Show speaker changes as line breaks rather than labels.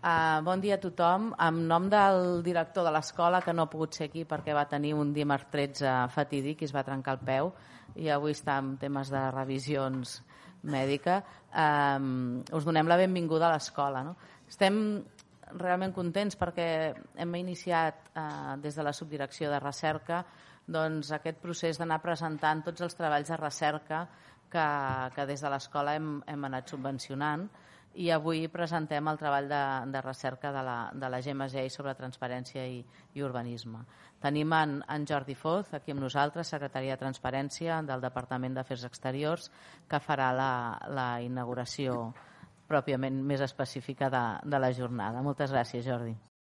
Uh, bon dia a tothom. En nom del director de l'escola, que no ha pogut ser aquí perquè va tenir un dimarts 13 fatídic i es va trencar el peu, i avui està en temes de revisions mèdica, um, us donem la benvinguda a l'escola. No? Estem realment contents perquè hem iniciat eh, des de la subdirecció de recerca doncs, aquest procés d'anar presentant tots els treballs de recerca que, que des de l'escola hem, hem anat subvencionant i avui presentem el treball de, de recerca de la, de la Gemma Gei sobre transparència i, i urbanisme. Tenim en, en Jordi Foz aquí amb nosaltres, secretari de Transparència del Departament d'Afers Exteriors, que farà la, la inauguració pròpiament més específica de, de la jornada. Moltes gràcies, Jordi.